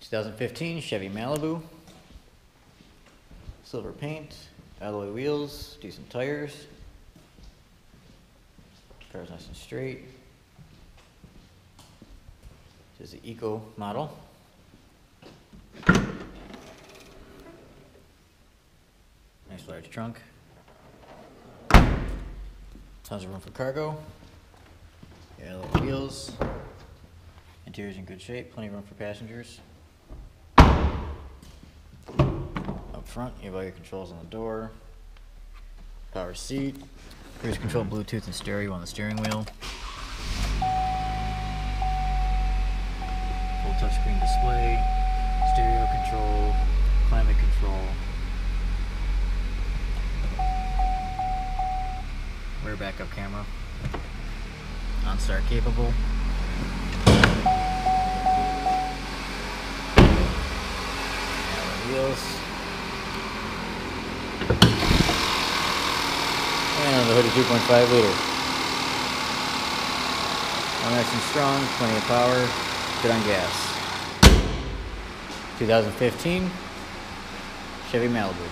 2015 Chevy Malibu. Silver paint, alloy wheels, decent tires. Car's nice and straight. This is the Eco model. Nice large trunk. Tons of room for cargo. Alloy wheels. Interior's in good shape, plenty of room for passengers. Front, you have all your controls on the door. Power seat, cruise control, Bluetooth and stereo on the steering wheel. Full touchscreen display, stereo control, climate control. Rear backup camera. OnStar capable. Wheels. And the hoodie 2.5 liter. All nice and strong, plenty of power, good on gas. 2015 Chevy Malibu.